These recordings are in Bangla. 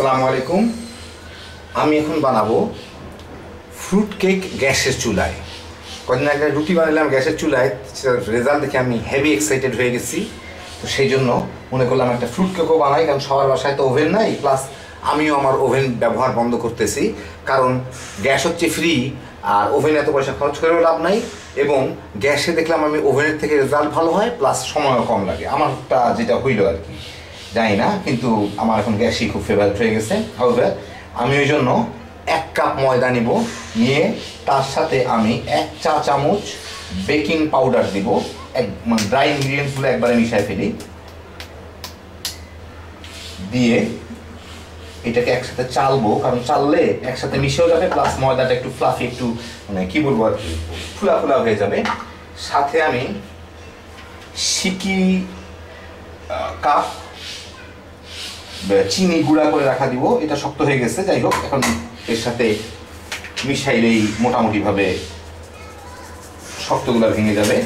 আসসালামু আলাইকুম। আমি এখন বানাবো ফ্রুট কেক গ্যাসের চুলায়। কদিন আগে রুটি বানালাম গ্যাসের চুলায় রেজাল্ট দেখে আমি হেভি এক্সাইটেড হয়ে গেছি। তো সেই জন্য মনে করলাম একটা ফ্রুট কেকও বানাই, কারণ সবার বাসায় তো ওভেন নাই প্লাস আমিও আমার ওভেন ব্যবহার বন্ধ করতেছি। কারণ গ্যাস হচ্ছে ফ্রি আর ওভেনে এত পয়সা খরচ করেও লাভ নাই, এবং গ্যাসে দেখলাম আমি ওভেনের থেকে রেজাল্ট ভালো হয় প্লাস সময়ও কম লাগে। আমারটা যেটা হইল আর কি। জানি না, কিন্তু আমার এখন গ্যাসই খুব ফেভারিট হয়ে গেছে। হবে আমি ওই জন্য এক কাপ ময়দা নিব, নিয়ে তার সাথে আমি এক চা চামচ বেকিং পাউডার দিব। এক মানে ড্রাই ইনগ্রিডিয়েন্টসগুলো একবারে মিশাই ফেলি। দিয়ে এটাকে একসাথে চালবো, কারণ চাললে একসাথে মিশেও যাবে প্লাস ময়দাটা একটু ফ্লাফি একটু মানে কি বলব আর কি, ফুলা ফুলা হয়ে যাবে। সাথে আমি সিকি কাপ চিনি গুঁড়া করে রাখা দিব। এটা শক্ত হয়ে গেছে, যাই হোক, এখন এর সাথে মিশাইলেই মোটামুটিভাবে শক্তগুলা ভেঙে যাবে।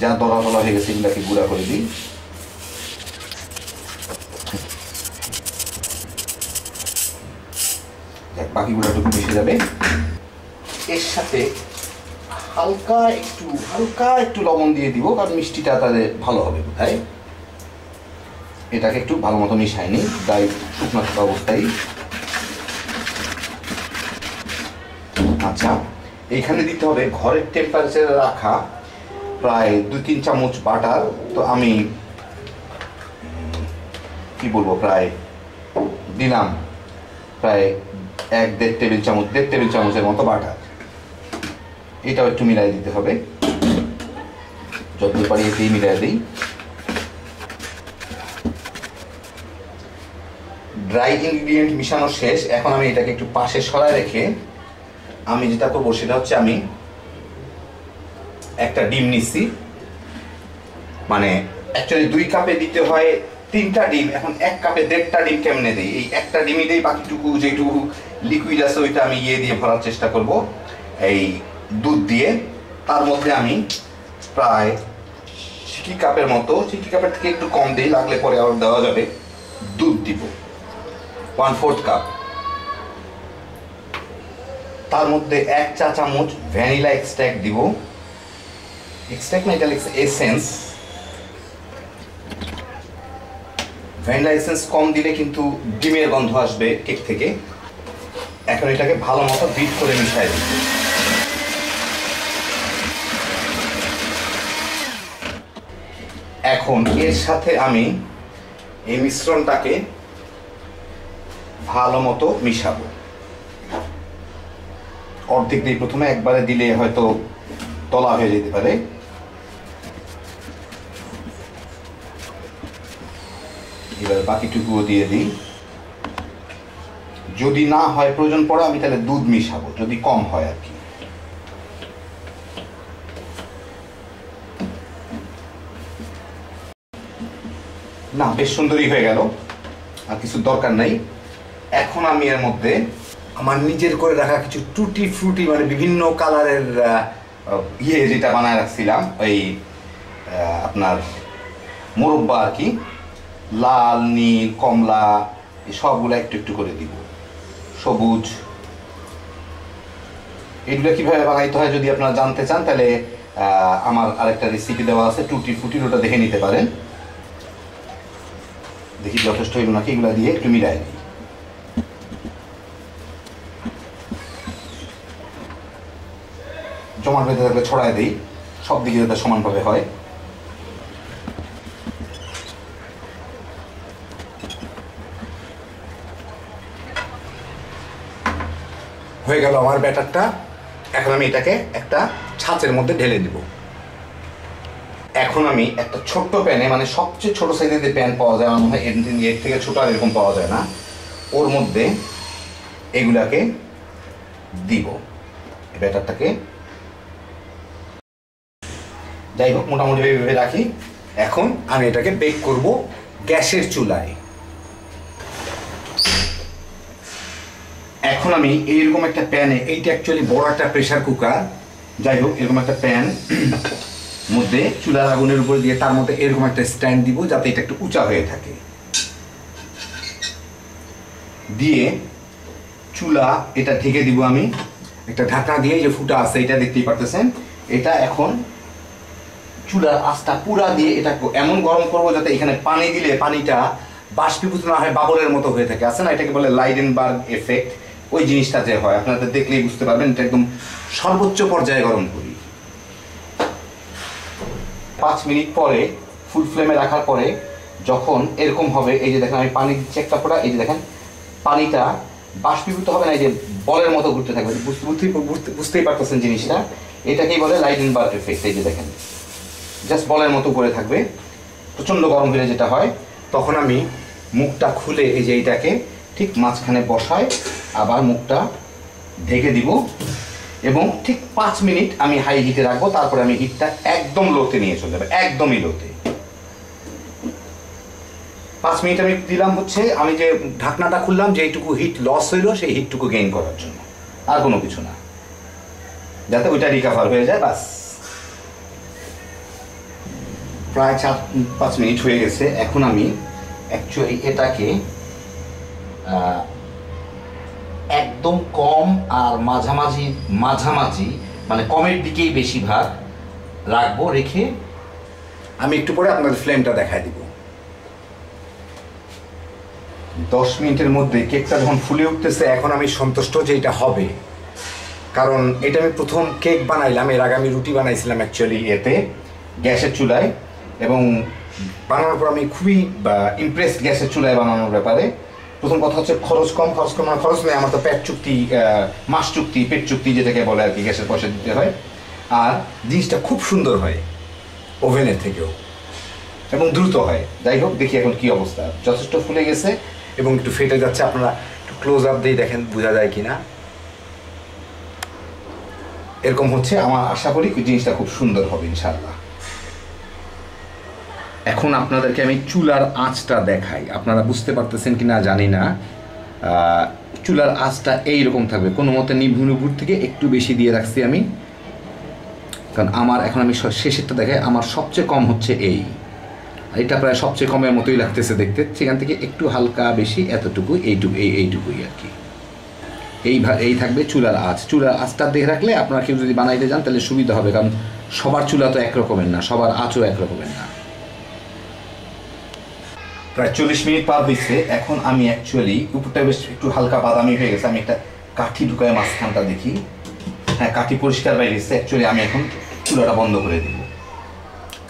যা দলা দলা হয়ে গেছে, এগুলাকে গুঁড়া করে দিই। বাকিগুলোটুকু মিশে যাবে। এর সাথে হালকা একটু হালকা একটু লবণ দিয়ে দিব, কারণ মিষ্টিটা তাদের ভালো হবে বোধহয়। এটাকে একটু ভালো মতো মিশাই নি তাই শুকনো থাকা অবস্থায়। আচ্ছা এখানে দিতে হবে ঘরের টেম্পারেচারে রাখা প্রায় দুই তিন চামচ বাটার। তো আমি কি বলব, প্রায় দিলাম, প্রায় এক দেড় টেবিল চামচ, দেড় টেবিল চামচের মতো বাটার। এটাও একটু মিলাই দিতে হবে। যত পারি এতেই মিলাই দিই। ড্রাই ইনগ্রিডিয়েন্ট মিশানো শেষ। এখন আমি এটাকে একটু পাশে সরায় রেখে আমি যেটা করব সেটা হচ্ছে আমি একটা ডিম নিচ্ছি। মানে অ্যাকচুয়ালি দুই কাপে দিতে হয় তিনটা ডিম। এখন এক কাপে দেড়টা ডিম কেমনে দিই? এই একটা ডিমই দিই, বাকিটুকু যেটুকু লিকুইড আছে ওইটা আমি ইয়ে দিয়ে ভরার চেষ্টা করব। এই দুধ দিয়ে। তার মধ্যে আমি প্রায় সিটি কাপের মতো সিটি কাপের থেকে একটু কম দিই, লাগলে পরে আবার দেওয়া যাবে। দুধ দিব। ওয়ান ফোর্থ কাপ তার মধ্যে এক চা চামচ ভ্যানিলা এক্সট্র্যাক্ট দিব। এক্সট্র্যাক্ট না, এটা এসেন্স। ভ্যানিলা এসেন্স কম দিলে কিন্তু ডিমের গন্ধ আসবে কেক থেকে। এখন এটাকে ভালো মতো বিট করে মিশাই দিই এখন এর সাথে আমি এই মিশ্রণটাকে ভালো মতো মিশাবো। অর্ধেক দিয়ে প্রথমে, একবারে দিলে হয়তো তলা হয়ে যেতে পারে। এবার বাকিটুকুও দিয়ে দিই। যদি না হয় প্রয়োজন পড়ে, আমি তাহলে দুধ মিশাবো, যদি কম হয় আর কি। না, বেশ সুন্দরই হয়ে গেল। আর কিছু দরকার নাই। এখন আমি এর মধ্যে আমার নিজের করে রাখা কিছু টুটি ফ্রুটি মানে বিভিন্ন কালারের ইয়ে যেটা বানায় রাখছিলাম, ওই আপনার মোরব্বা আর কি, লাল, নীল, কমলা সবগুলো একটু একটু করে দিব। সবুজ। এগুলো কীভাবে বানাইতে হয় যদি আপনারা জানতে চান, তাহলে আমার আরেকটা রেসিপি দেওয়া আছে, টুটি ফুটির ওটা দেখে নিতে পারেন। দেখি যথেষ্ট হইল নাকি, এগুলো দিয়ে একটু মিলাই দিই। জমাট বেঁধে থাকলে ছড়ায় দিই। সব দিকে যাতে সমানভাবে হয়। হয়ে গেল আমার ব্যাটারটা। এখন আমি এটাকে একটা ছাঁচের মধ্যে ঢেলে দিব। এখন আমি একটা ছোট্ট প্যানে মানে সবচেয়ে ছোট সাইজের যে প্যান পাওয়া যায়, আমার মনে হয় এর থেকে ছোট আর এরকম পাওয়া যায় না, ওর মধ্যে এগুলাকে দিব। ব্যাটারটাকে যাই হোক, মোটামুটি ভেবে ভেবে রাখি। এখন আমি এটাকে বেক করব গ্যাসের চুলায়। এখন আমি এইরকম একটা প্যানে এইটা অ্যাকচুয়ালি বড় একটা প্রেশার কুকার যাই হোক, এরকম একটা প্যান মধ্যে চুলার আগুনের উপরে দিয়ে তার মধ্যে এরকম একটা স্ট্যান্ড দিব যাতে এটা একটু উঁচা হয়ে থাকে। দিয়ে চুলা এটা ঢেকে দিব আমি। একটা ঢাকনা দিয়ে যে ফুটা আছে, এটা দেখতেই পারতেছেন। এটা এখন চুলার আস্তা পুরা দিয়ে এটা এমন গরম করব যাতে এখানে পানি দিলে পানিটা বাষ্পীভূত না হয়, বাবলের মতো হয়ে থাকে। আছে না? এটাকে বলে লাইডেনবার্গ এফেক্ট। ওই জিনিসটা যে হয়, আপনারা দেখলেই বুঝতে পারবেন, এটা একদম সর্বোচ্চ পর্যায়ে গরম করি। পাঁচ মিনিট পরে ফুল ফ্লেমে রাখার পরে যখন এরকম হবে, এই যে দেখেন আমি পানি দিচ্ছি একটা ফোঁটা, এই যে দেখেন, পানিটা বাষ্পীভূত হবে না, এই যে বলের মতো ঘুরতে থাকবে। বুঝতে- বুঝতেই বুঝতে- বুঝতেই পারতেছেন জিনিসটা? এটাকেই বলে লাইডেনবার্গ এফেক্ট, এই যে দেখেন। জাস্ট বলের মতো করে থাকবে। প্রচণ্ড গরম হলে যেটা হয়, তখন আমি মুখটা খুলে এই যে এইটাকে ঠিক মাঝখানে বসায়, আবার মুখটা ঢেকে দিব এবং ঠিক পাঁচ মিনিট আমি হাই হিটে রাখব, তারপরে আমি হিটটা একদম লোতে নিয়ে চলে যাবে, একদমই লোতে পাঁচ মিনিট আমি দিলাম হচ্ছে, আমি যে ঢাকনাটা খুললাম, যেইটুকু হিট লস হইল, সেই হিটটুকু গেইন করার জন্য। আর কোনো কিছু না। যাতে ওইটা রিকাভার হয়ে যায় বাস প্রায় চার পাঁচ মিনিট হয়ে গেছে। এখন আমি অ্যাকচুয়ালি এটাকে একদম কম আর মাঝামাঝি মাঝামাঝি মানে কমের দিকেই বেশিরভাগ রাখব, রেখে আমি একটু পরে আপনাদের ফ্লেমটা দেখাই দিব। দশ মিনিটের মধ্যে কেকটা যখন ফুলে উঠতেছে, এখন আমি সন্তুষ্ট যে এটা হবে। কারণ এটা আমি প্রথম কেক বানাইলাম, এর আগে আমি রুটি বানাইছিলাম অ্যাকচুয়ালি এতে গ্যাসের চুলায়। এবং বানানোর পর আমি খুবই ইমপ্রেস গ্যাসের চুলায় বানানোর ব্যাপারে। প্রথম কথা হচ্ছে খরচ কম খরচ কম মানে খরচ নেই, আমার তো পেট চুক্তি মাস চুক্তি, পেট চুক্তি যেটাকে বলে আর কি, গ্যাসের পয়সা দিতে হয়। আর জিনিসটা খুব সুন্দর হয়, ওভেনের থেকেও, এবং দ্রুত হয়। যাই হোক, দেখি এখন কি অবস্থা। যথেষ্ট ফুলে গেছে, এবং একটু ফেটে যাচ্ছে। আপনারা একটু ক্লোজ আপ দিয়ে দেখেন, বোঝা যায় কি না এরকম হচ্ছে, আমার আশা করি জিনিসটা খুব সুন্দর হবে, ইনশাআল্লাহ। এখন আপনাদেরকে আমি চুলার আঁচটা দেখাই। আপনারা বুঝতে পারতেছেন কি না জানি না। চুলার আঁচটা এইরকম থাকবে। কোনো মতে নিভু নিভুর থেকে একটু বেশি দিয়ে রাখছি আমি। কারণ আমার এখন আমি শেষেরটা দেখাই। আমার সবচেয়ে কম হচ্ছে এই। এটা প্রায় সবচেয়ে কমের মতোই লাগতেছে দেখতে। সেখান থেকে একটু হালকা বেশি, এতটুকু, এইটুকু, এই এইটুকুই আর কি। এই এই থাকবে চুলার আঁচ। চুলার আঁচটা দেখে রাখলে আপনারা কেউ যদি বানাইতে যান, তাহলে সুবিধা হবে। কারণ সবার চুলা তো একরকমের না, সবার আঁচও একরকমের না। প্রায় চল্লিশ মিনিট পার হয়েছে এখন আমি অ্যাকচুয়ালি উপরটা বেশ একটু হালকা বাদামি হয়ে গেছে। আমি একটা কাঠি ঢুকায় মাঝখানটা দেখি। হ্যাঁ কাঠি পরিষ্কার বাইরে গেছে। অ্যাকচুয়ালি আমি এখন চুলাটা বন্ধ করে দিব।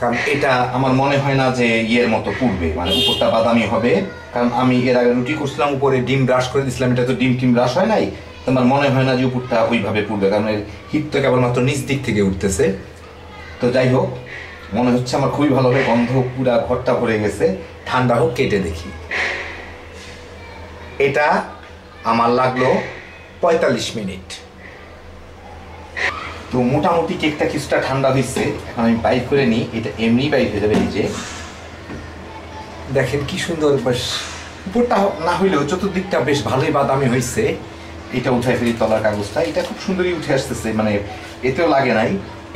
কারণ এটা আমার মনে হয় না যে ইয়ের মতো পুড়বে। মানে উপরটা বাদামি হবে। কারণ আমি এর আগে রুটি করছিলাম, উপরে ডিম ব্রাশ করে দিয়েছিলাম এটা তো ডিম টিম ব্রাশ হয় নাই। তো আমার মনে হয় না যে উপরটা ওইভাবে পুড়বে। কারণ এর হিট তো কেবলমাত্র নিচ দিক থেকে উঠতেছে। তো যাই হোক, মনে হচ্ছে আমার খুবই ভালো হবে গন্ধ পুরা ঘরটা ভরে গেছে। ঠান্ডা হোক, কেটে দেখি। এটা আমার লাগল পঁয়তাল্লিশ মিনিট। তো মোটামুটি কেকটা কিছুটা ঠান্ডা হয়েছে এখন আমি বাইর করে নিই। এটা এমনি বাইর হয়ে যাবে নিজে। দেখেন কি সুন্দর বেশ উপরটা না হইলেও চতুর্দিকটা বেশ ভালোই বাদামি হয়েছে এটা উঠাই ফেলি তলার কাগজটা। এটা খুব সুন্দরই উঠে আসতেছে মানে এতেও লাগে নাই।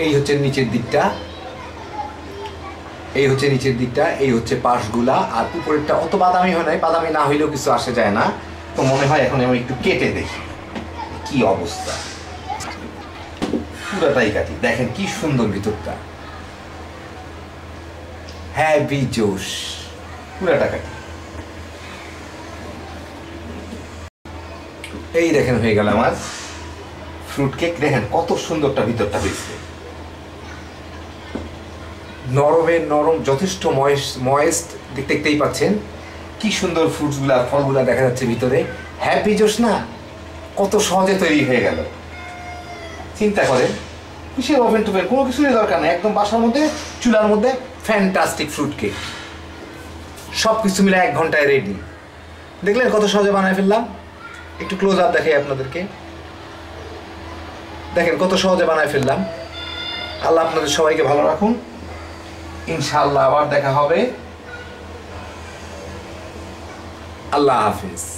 এই হচ্ছে নিচের দিকটা। এই হচ্ছে নিচের দিকটা, এই হচ্ছে পাশগুলা, আর উপরেরটা অত বাদামি হয় নাই, বাদামি না হইলেও কিছু আসে যায় না। তো মনে হয় এখন আমি একটু কেটে দেখি কি অবস্থা। পুরাটাই কাটি, দেখেন কি সুন্দর ভিতরটা। হ্যাভি জোশ, পুরাটা কাটি। এই দেখেন হয়ে গেল আমার ফ্রুট কেক দেখেন কত সুন্দরটা ভিতরটা হয়েছে। নরমের নরম যথেষ্ট ময়েস্ট ময়েস্ট দেখতেই পাচ্ছেন। কি সুন্দর ফ্রুটসগুলা, ফলগুলা দেখা যাচ্ছে ভিতরে। হ্যাপি জোশ না কত সহজে তৈরি হয়ে গেল। চিন্তা করেন, কিসের ওভেন টোভেন কোনো কিছুরই দরকার নেই। একদম বাসার মধ্যে, চুলার মধ্যে ফ্যান্টাস্টিক ফ্রুট কেক সব কিছু মিলে এক ঘন্টায় রেডি দেখলেন কত সহজে বানায় ফেললাম? একটু ক্লোজ আপ দেখাই আপনাদেরকে। দেখেন কত সহজে বানায় ফেললাম। আল্লাহ আপনাদের সবাইকে ভালো রাখুন। ইনশাআল্লাহ আবার দেখা হবে। আল্লাহ হাফিজ।